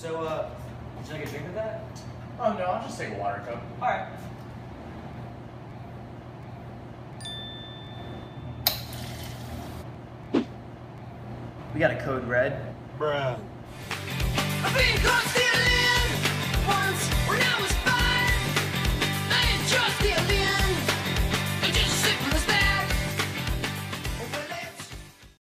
So, uh, would you like a drink with that? Oh no, I'll just take a water cup. All right. We got a code red. Bruh.